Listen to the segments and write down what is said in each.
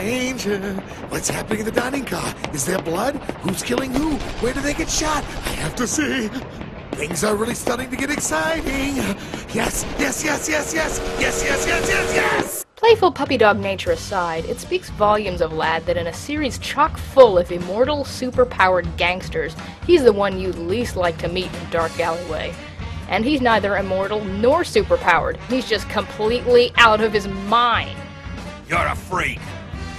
Danger! What's happening in the dining car? Is there blood? Who's killing who? Where did they get shot? I have to see. Things are really starting to get exciting. Yes, yes, yes, yes, yes, yes, yes, yes, yes, yes! Playful puppy dog nature aside, it speaks volumes of Ladd that in a series chock full of immortal, super-powered gangsters, he's the one you'd least like to meet in Dark Alleyway. And he's neither immortal nor superpowered. He's just completely out of his mind. You're a freak.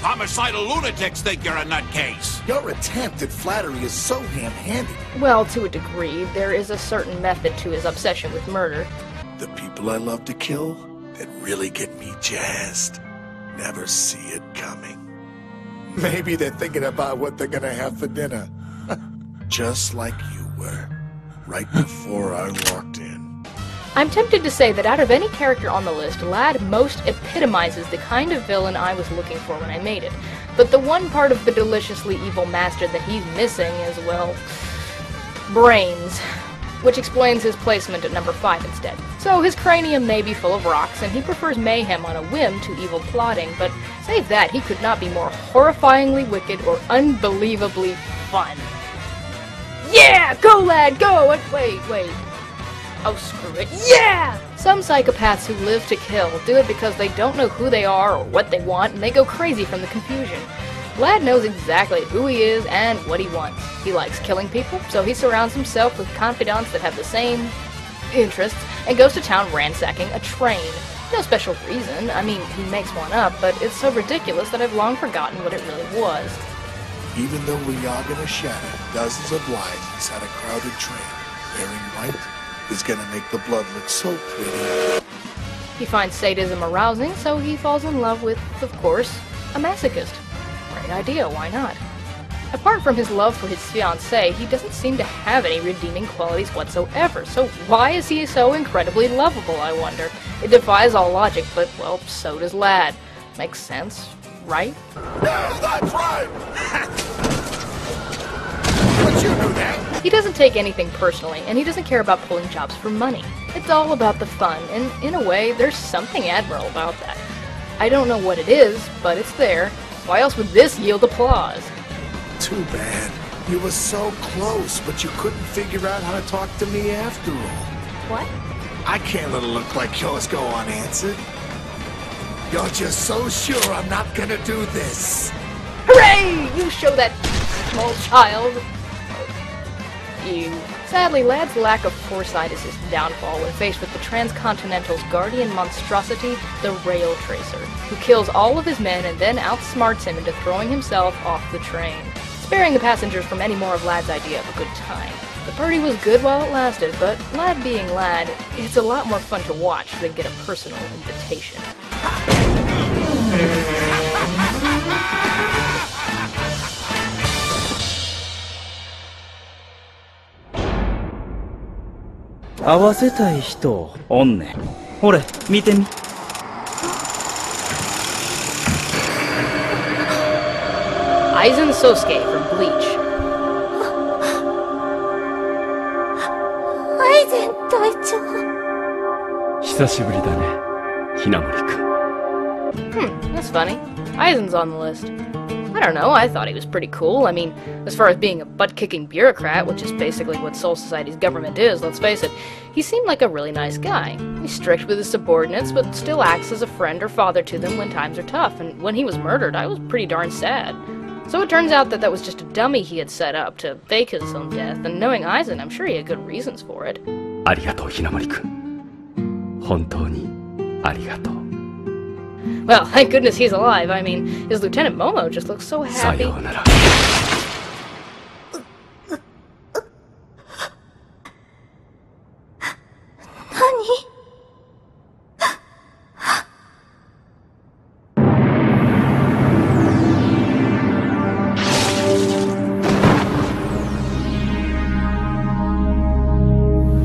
Homicidal lunatics think you're a nutcase. Your attempt at flattery is so ham-handed. Well, to a degree, there is a certain method to his obsession with murder. The people I love to kill that really get me jazzed never see it coming. Maybe they're thinking about what they're gonna have for dinner. Just like you were, right before I walked in. I'm tempted to say that out of any character on the list, Ladd most epitomizes the kind of villain I was looking for when I made it. But the one part of the deliciously evil master that he's missing is, well, brains. Which explains his placement at number 5 instead. So his cranium may be full of rocks, and he prefers mayhem on a whim to evil plotting, but save that, he could not be more horrifyingly wicked or unbelievably fun. Yeah! Go, lad, go! Wait, wait. Oh, screw it. Yeah! Some psychopaths who live to kill do it because they don't know who they are or what they want, and they go crazy from the confusion. Ladd knows exactly who he is and what he wants. He likes killing people, so he surrounds himself with confidants that have the same interests and goes to town ransacking a train. No special reason. I mean, he makes one up, but it's so ridiculous that I've long forgotten what it really was. Even though we are gonna shatter dozens of lives inside a crowded train, wearing white is gonna make the blood look so pretty. He finds sadism arousing, so he falls in love with, of course, a masochist. Great idea, why not? Apart from his love for his fiancée, he doesn't seem to have any redeeming qualities whatsoever, so why is he so incredibly lovable, I wonder? It defies all logic, but, well, so does Ladd. Makes sense, right? No, that's right! He doesn't take anything personally, and he doesn't care about pulling jobs for money. It's all about the fun, and in a way, there's something admirable about that. I don't know what it is, but it's there. Why else would this yield applause? Too bad. You were so close, but you couldn't figure out how to talk to me after all. What? I can't let a look like yours go unanswered. You're just so sure I'm not gonna do this. Hooray! You show that small child. Sadly, Ladd's lack of foresight is his downfall when faced with the Transcontinental's guardian monstrosity, the Rail Tracer, who kills all of his men and then outsmarts him into throwing himself off the train, sparing the passengers from any more of Ladd's idea of a good time. The party was good while it lasted, but Ladd being Ladd, it's a lot more fun to watch than get a personal invitation. "会わせたい人。おんねほれ見てみ。アイゼン・ソスケ from Bleach. アイゼン隊長久しぶりだね。ひなもりくん、hmm, that's アイゼン 's on the list. I don't know, I thought he was pretty cool. I mean, as far as being a butt kicking bureaucrat, which is basically what Soul Society's government is, let's face it, he seemed like a really nice guy. He's strict with his subordinates, but still acts as a friend or father to them when times are tough, and when he was murdered, I was pretty darn sad. So it turns out that that was just a dummy he had set up to fake his own death, and knowing Aizen, I'm sure he had good reasons for it. ありがとうひなもりくん本当にありがとう Well, thank goodness he's alive. I mean, his Lieutenant Momo just looks so さ happy. ようなら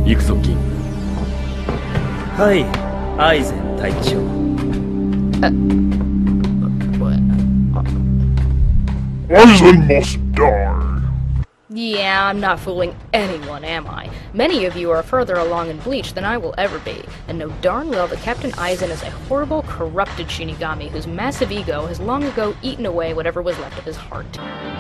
何行くぞ銀はいアイゼン隊長 What? Aizen must die. Yeah, I'm not fooling anyone, am I? Many of you are further along in Bleach than I will ever be, and know darn well that Captain Aizen is a horrible, corrupted Shinigami whose massive ego has long ago eaten away whatever was left of his heart.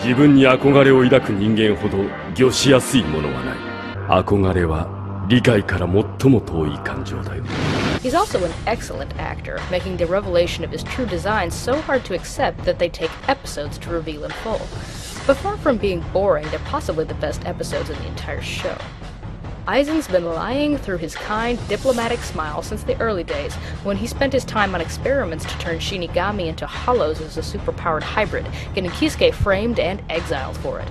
自分に憧れを抱く人間ほど御しやすいものはない憧れは理解から最も遠い感情だよ He's also an excellent actor, making the revelation of his true design so hard to accept that they take episodes to reveal in full. But far from being boring, they're possibly the best episodes in the entire show. Aizen's been lying through his kind, diplomatic smile since the early days, when he spent his time on experiments to turn Shinigami into hollows as a superpowered hybrid, getting Kisuke framed and exiled for it.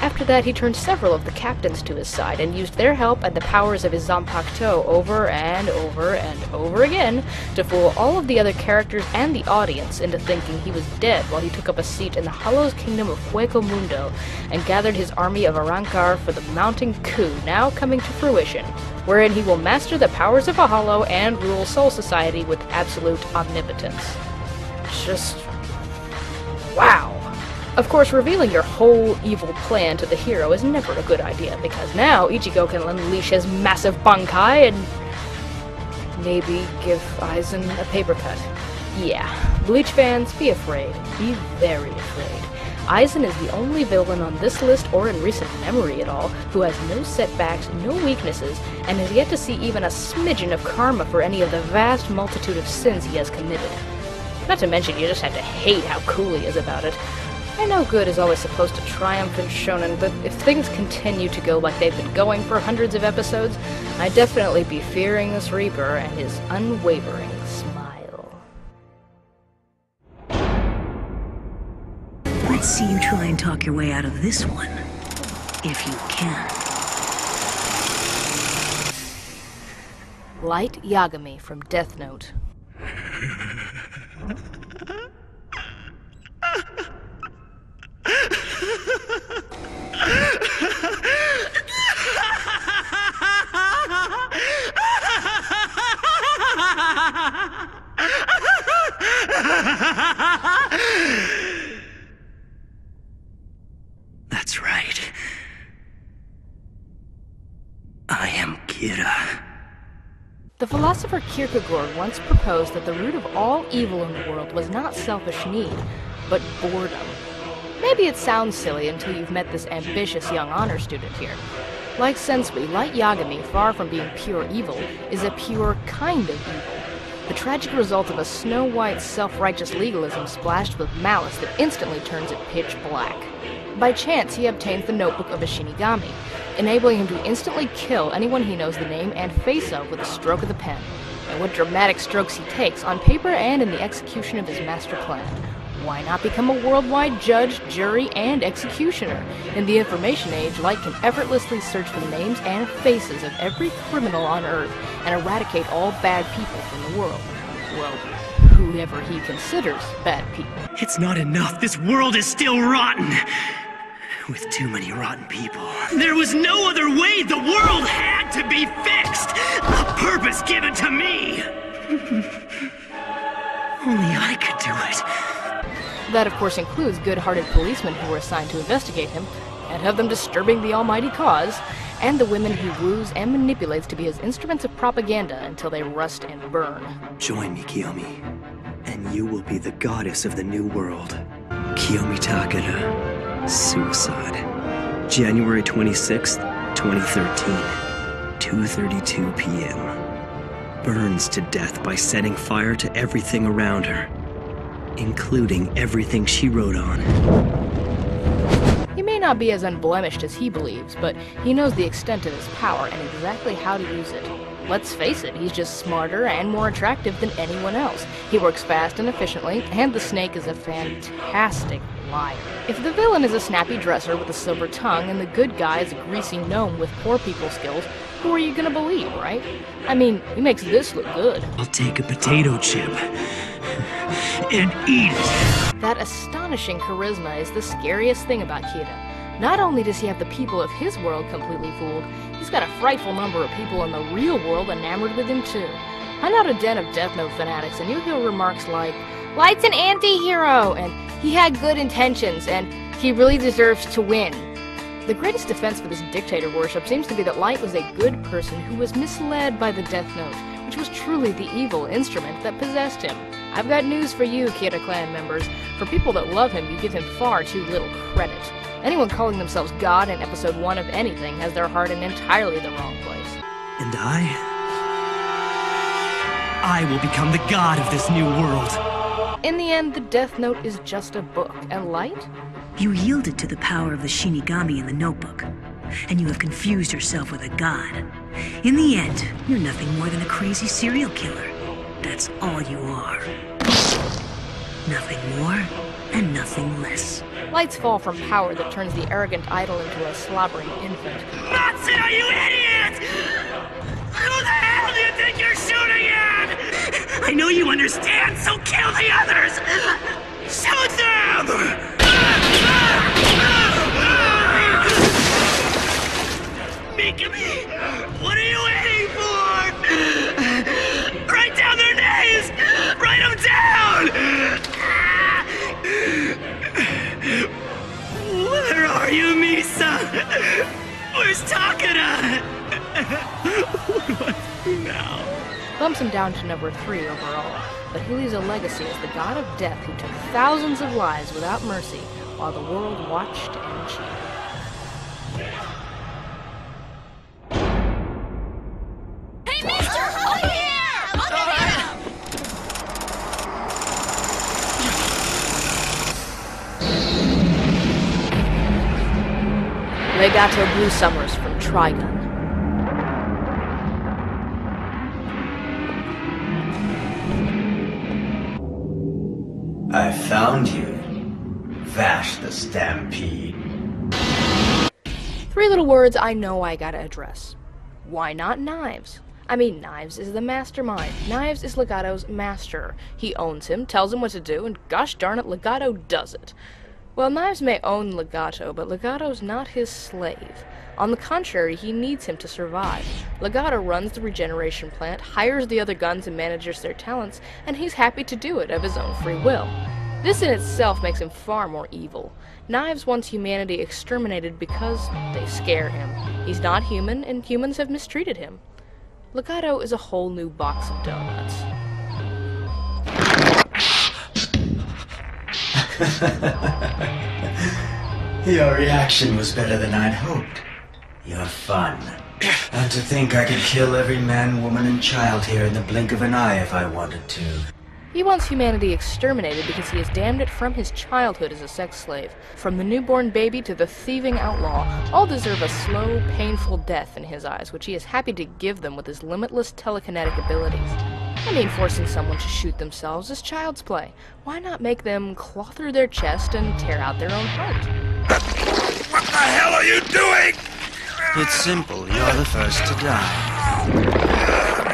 After that, he turned several of the captains to his side and used their help and the powers of his Zanpakuto over and over and over again to fool all of the other characters and the audience into thinking he was dead while he took up a seat in the Hollows Kingdom of Hueco Mundo and gathered his army of Arrancar for the mounting coup now coming to fruition, wherein he will master the powers of a Hollow and rule Soul Society with absolute omnipotence. Just. wow. Of course, revealing your whole evil plan to the hero is never a good idea, because now Ichigo can unleash his massive Bankai and maybe give Aizen a paper cut. Yeah, Bleach fans, be afraid. Be very afraid. Aizen is the only villain on this list or in recent memory at all who has no setbacks, no weaknesses, and has yet to see even a smidgen of karma for any of the vast multitude of sins he has committed. Not to mention, you just have to hate how cool he is about it. I know good is always supposed to triumph in shonen, but if things continue to go like they've been going for hundreds of episodes, I'd definitely be fearing this Reaper and his unwavering smile. Let's see you try and talk your way out of this one. If you can. Light Yagami from Death Note. That's right. I am Kira. The philosopher Kierkegaard once proposed that the root of all evil in the world was not selfish need, but boredom. Maybe it sounds silly until you've met this ambitious young honor student here. Like Sensui, Light Yagami, far from being pure evil, is a pure kind of evil. The tragic result of a snow white, self righteous legalism splashed with malice that instantly turns it pitch black. By chance, he obtains the notebook of a Shinigami, enabling him to instantly kill anyone he knows the name and face of with a stroke of the pen. And what dramatic strokes he takes, on paper and in the execution of his master plan. Why not become a worldwide judge, jury, and executioner? In the information age, Light can effortlessly search for the names and faces of every criminal on Earth and eradicate all bad people from the world. Well, whoever he considers bad people. It's not enough. This world is still rotten. With too many rotten people. There was no other way. The world had to be fixed. A purpose given to me. Only I could do it. That, of course, includes good hearted policemen who were assigned to investigate him, and have them disturbing the almighty cause, and the women he woos and manipulates to be his instruments of propaganda until they rust and burn. Join me, Kiyomi, and you will be the goddess of the new world. Kiyomi Takada. Suicide. January 26th, 2013. 2:32 p.m. Burns to death by setting fire to everything around her, including everything she wrote on. He may not be as unblemished as he believes, but he knows the extent of his power and exactly how to use it. Let's face it, he's just smarter and more attractive than anyone else. He works fast and efficiently, and the snake is a fantastic liar. If the villain is a snappy dresser with a silver tongue and the good guy is a greasy gnome with poor people skills, who are you gonna believe, right? I mean, he makes this look good. I'll take a potato chip and eat it. That astonishing charisma is the scariest thing about Kira. Not only does he have the people of his world completely fooled, he's got a frightful number of people in the real world enamored with him too. Hunt out a den of Death Note fanatics and you'll hear remarks like, Light's an anti-hero, and he had good intentions, and he really deserves to win. The greatest defense for this dictator worship seems to be that Light was a good person who was misled by the Death Note, which was truly the evil instrument that possessed him. I've got news for you, Kira clan members. For people that love him, you give him far too little credit. Anyone calling themselves God in episode 1 of anything has their heart in entirely the wrong place. And I? I will become the god of this new world. In the end, the Death Note is just a book, and Light? You yielded to the power of the Shinigami in the notebook, and you have confused yourself with a god. In the end, you're nothing more than a crazy serial killer. That's all you are. Nothing more and nothing less. Light's fall from power that turns the arrogant idol into a slobbering infant. Matsuda, you idiot! Who the hell do you think you're shooting at? I know you understand, so kill the others! Shoot them! Number 3 overall, but he leaves a legacy as the god of death who took thousands of lives without mercy while the world watched and cheered. Hey, mister! Oh, Over here! Look at him! Legato Bluesummers from Trigun. Found you. Vash the Stampede. Three little words I know I gotta address. Why not Knives? I mean, Knives is the mastermind. Knives is Legato's master. He owns him, tells him what to do, and gosh darn it, Legato does it. Well, Knives may own Legato, but Legato's not his slave. On the contrary, he needs him to survive. Legato runs the regeneration plant, hires the other guns and manages their talents, and he's happy to do it of his own free will. This in itself makes him far more evil. Knives wants humanity exterminated because they scare him. He's not human, and humans have mistreated him. Legato is a whole new box of donuts. Your reaction was better than I'd hoped. You're fun. And to think I could kill every man, woman, and child here in the blink of an eye if I wanted to. He wants humanity exterminated because he has damned it from his childhood as a sex slave. From the newborn baby to the thieving outlaw, all deserve a slow, painful death in his eyes, which he is happy to give them with his limitless telekinetic abilities. I mean, forcing someone to shoot themselves is child's play. Why not make them claw through their chest and tear out their own heart? What the hell are you doing? It's simple. You're the first to die.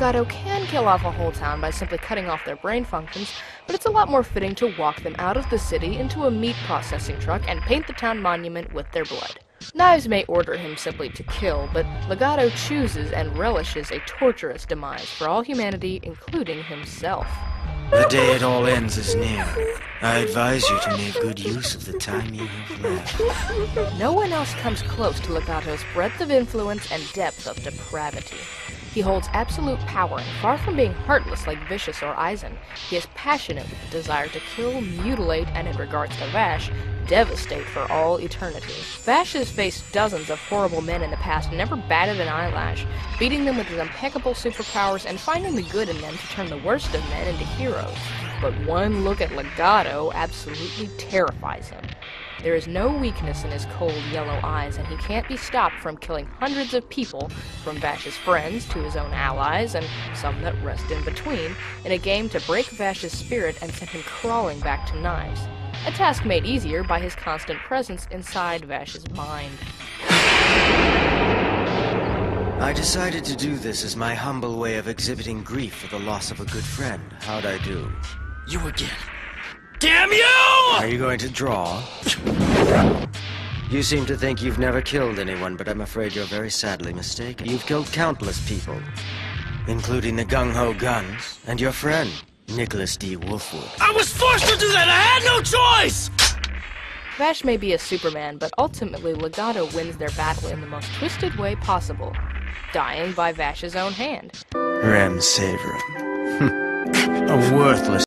Legato can kill off a whole town by simply cutting off their brain functions, but it's a lot more fitting to walk them out of the city into a meat processing truck and paint the town monument with their blood. Knives may order him simply to kill, but Legato chooses and relishes a torturous demise for all humanity, including himself. The day it all ends is near. I advise you to make good use of the time you have left. No one else comes close to Legato's breadth of influence and depth of depravity. He holds absolute power, and far from being heartless like Vicious or Aizen, he is passionate with the desire to kill, mutilate, and in regards to Vash, devastate for all eternity. Vash has faced dozens of horrible men in the past and never batted an eyelash, beating them with his impeccable superpowers and finding the good in them to turn the worst of men into heroes. But one look at Legato absolutely terrifies him. There is no weakness in his cold yellow eyes, and he can't be stopped from killing hundreds of people, from Vash's friends to his own allies, and some that rest in between, in a game to break Vash's spirit and send him crawling back to Knives. A task made easier by his constant presence inside Vash's mind. I decided to do this as my humble way of exhibiting grief for the loss of a good friend. How'd I do? You again. Damn you! Are you going to draw? You seem to think you've never killed anyone, but I'm afraid you're very sadly mistaken. You've killed countless people, including the Gung Ho Guns and your friend, Nicholas D. Wolfwood. I was forced to do that! I had no choice! Vash may be a Superman, but ultimately Legato wins their battle in the most twisted way possible, dying by Vash's own hand. Rem Saverem. a worthless